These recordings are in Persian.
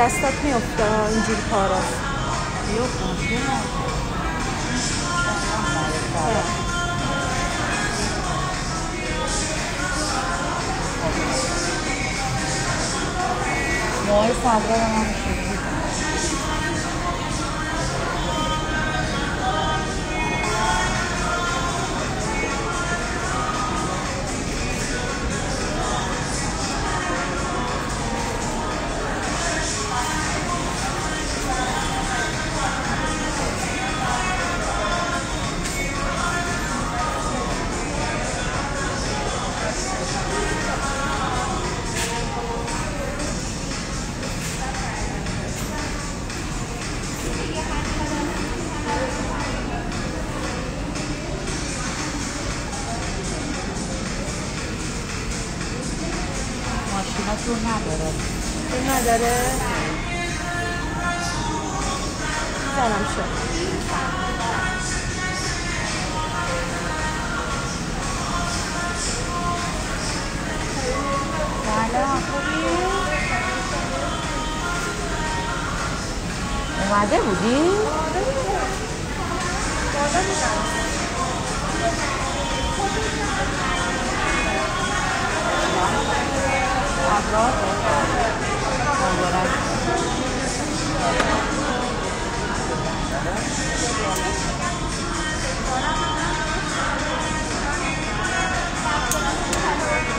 دستات میفته اینجوری کارا بیا خوشی موهای تو نداره. این نداره؟ سلام شد سلام. خوبی؟ اومده abroad from where I Thank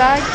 шаги.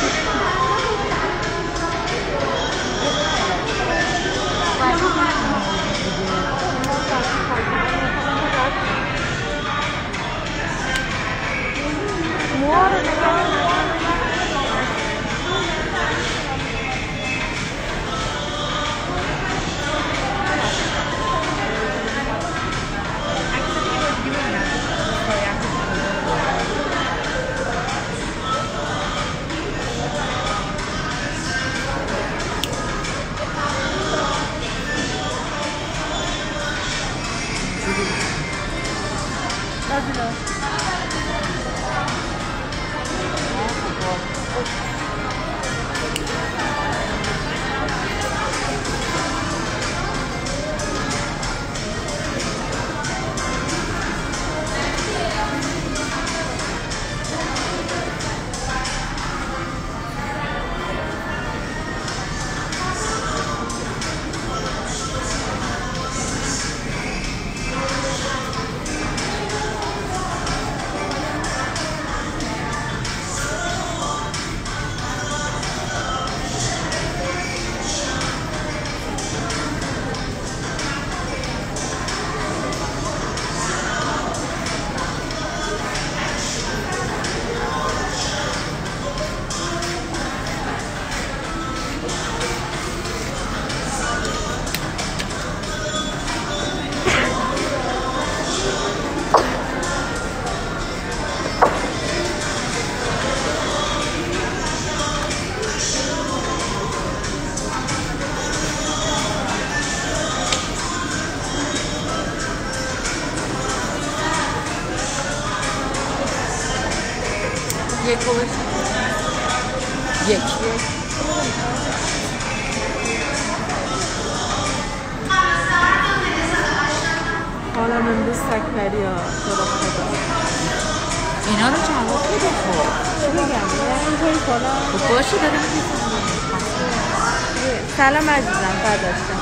سلام عزیزم برداشتم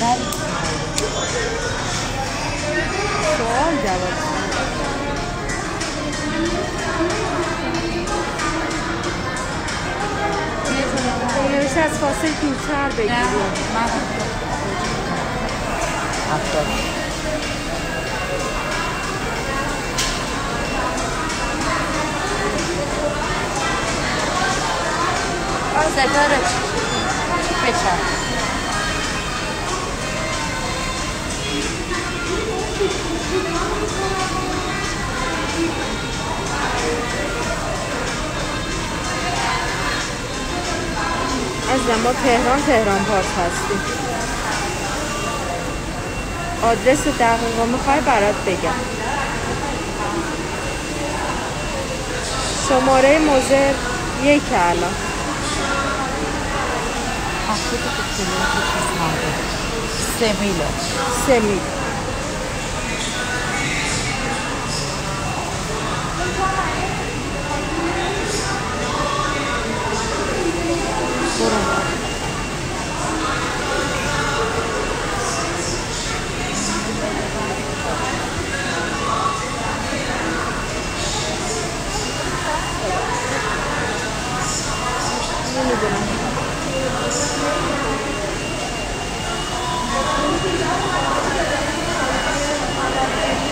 ولی سوال جواب. نوشته از فاصله دورتر نه بگیری من هفتاد ستاره. بچر عزیزم ما تهران تهران پارک هستیم. آدرس دقیقا می‌خوای برات بگم. شماره موزر یک الان. paketi tepsileri çok hızlandı. Semiyle. Semiyle. Sorun Thank you. نمی‌دونم ورکشاپ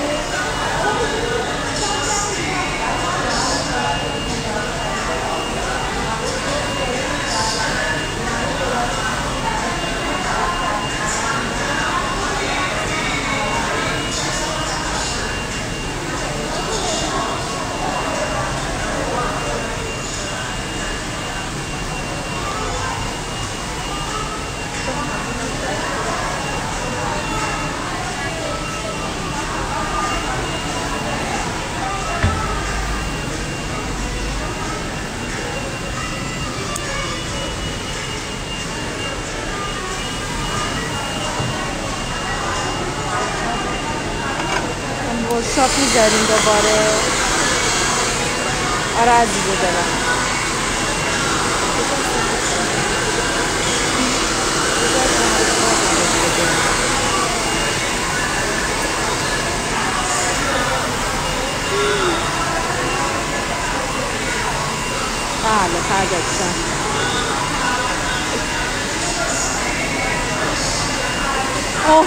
می‌ذاریم دوباره. آره عزیز دلم. بله شم اوه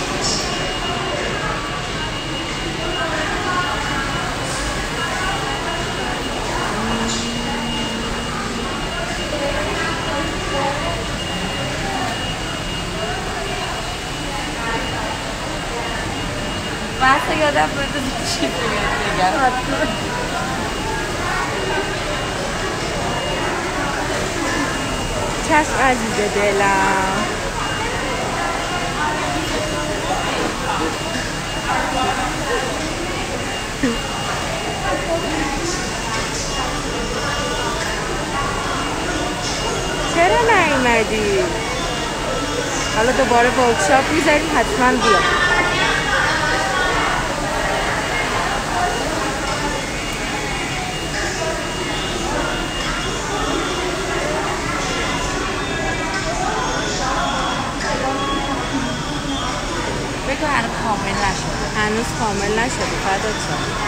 بحث یادم بده چی بگم چشم عزیز دلم. چرا نیومدی؟ حالا دوباره ورکشاپ می‌ذاریم حتما بیا بگو هنوز کامل نشده هنوز کامل نشده فدات شم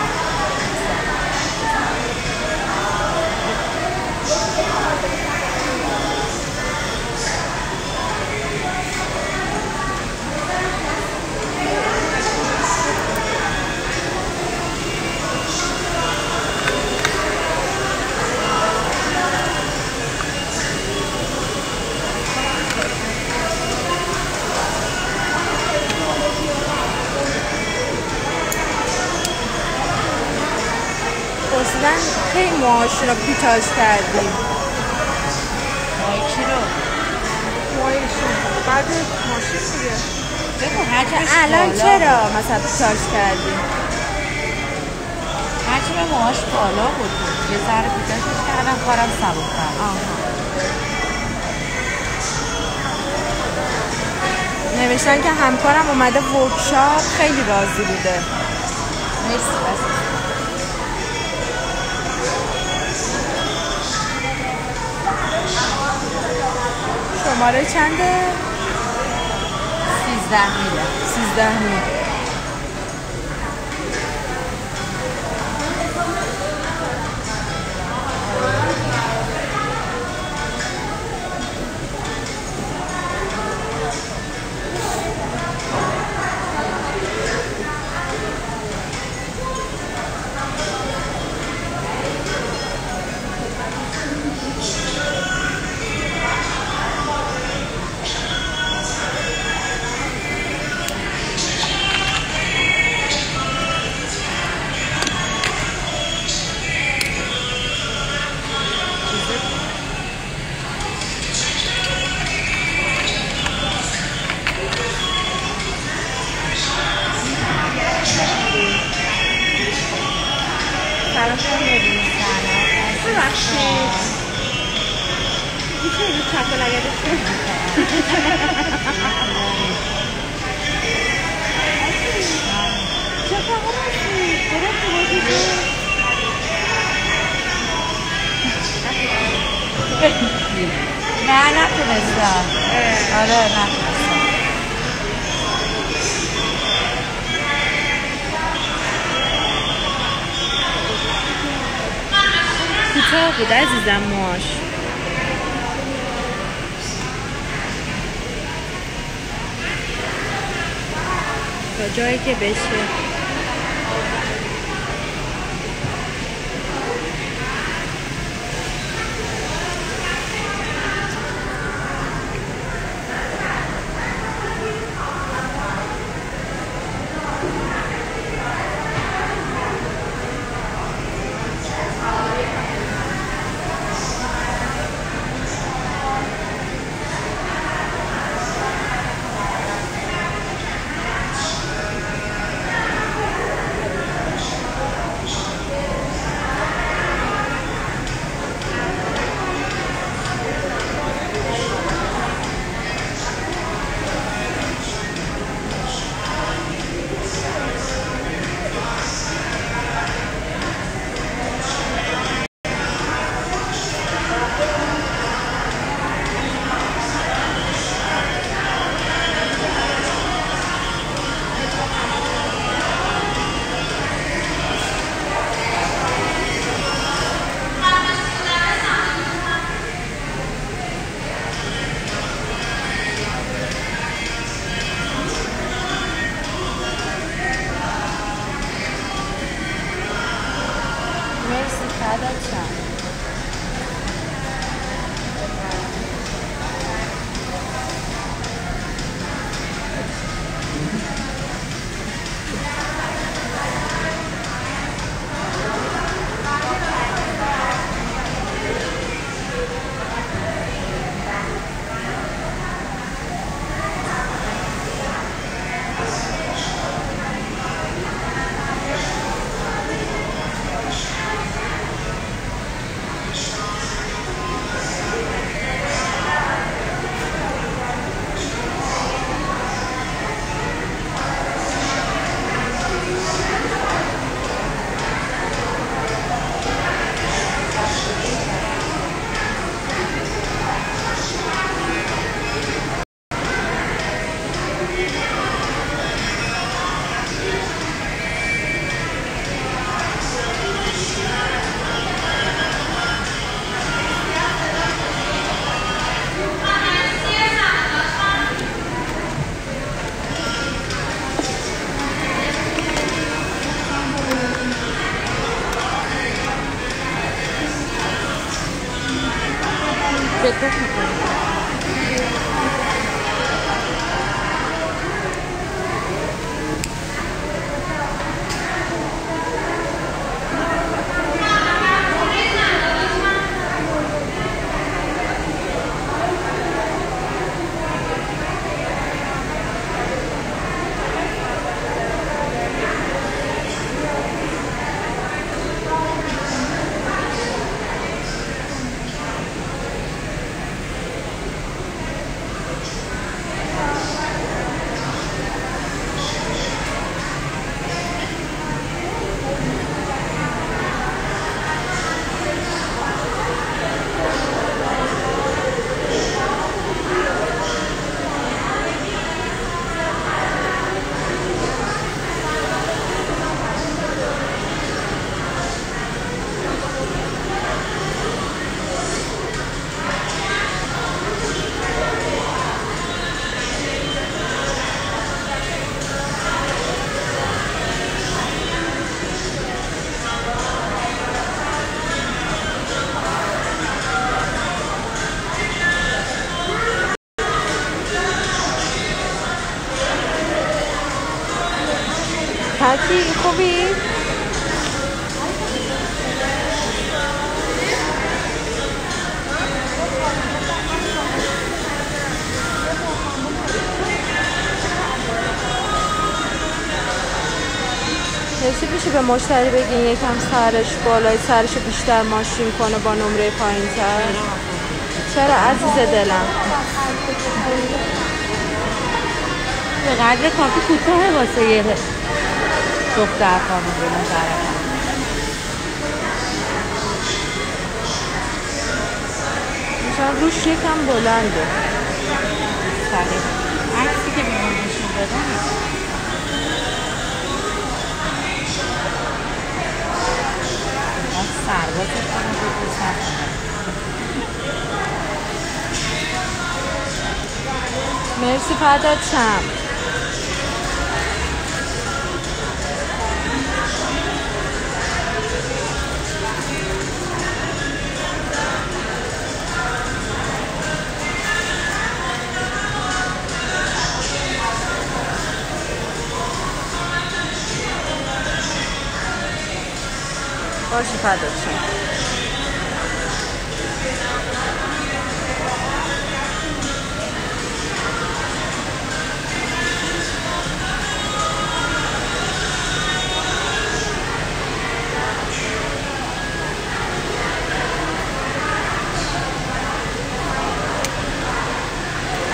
پرسیدن کی موهاشون رو پیتاژ کردیم. کی رو؟ بعد ماشین دیگه. الان چرا مثلا پیتاژ کردیم؟ هرچی به موهاش بالا بود. یه ذره پیتاشش کردم کارم سبک کرد نوشتن که همکارم اومده ورکشاپ خیلی راضی بوده. مرسی شماره چنده؟ سیزده میده سیزده مید نه نتونستم آره نتونستم کوتاه بود عزیزم تا جایی که بشه کسی میشه به مشتری بگین یکم سرش بالای سرش بیشتر ماشین کنه با نمره پایین تر چرا عزیز دلم؟ به قدر کافی کوتاه واسه یه دختر خانم به نظرم روش یکم بلنده. عکسی که به نشون سر مرسی فدات شم باشه فدات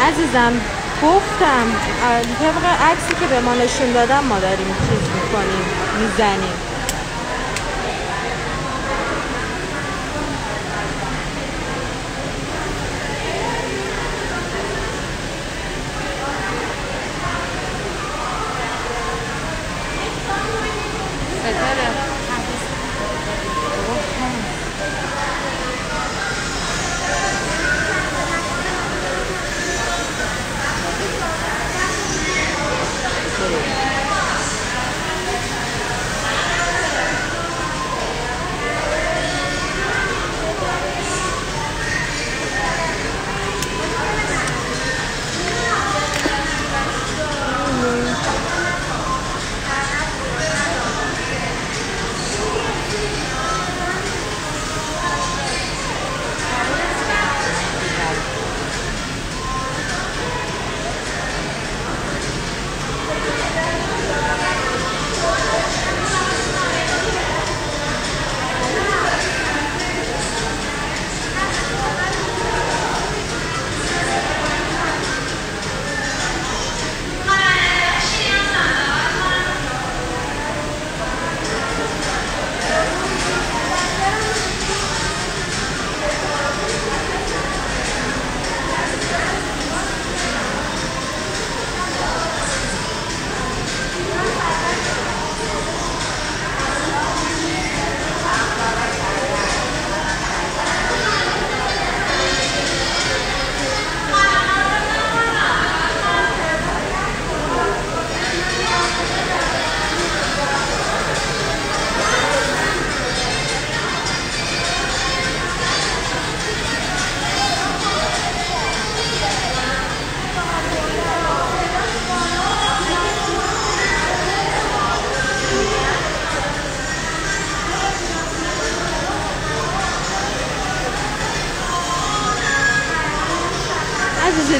عزیزم گفتم طبق عکسی که به ما نشون دادم ما داریم چیز می‌کنیم می‌زنیم.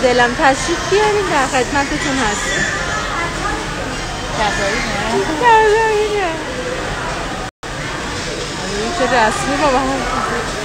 دلم تشریف بیارین در خدمتتون هستیم جزایی نه این چه رسمی بابا هم.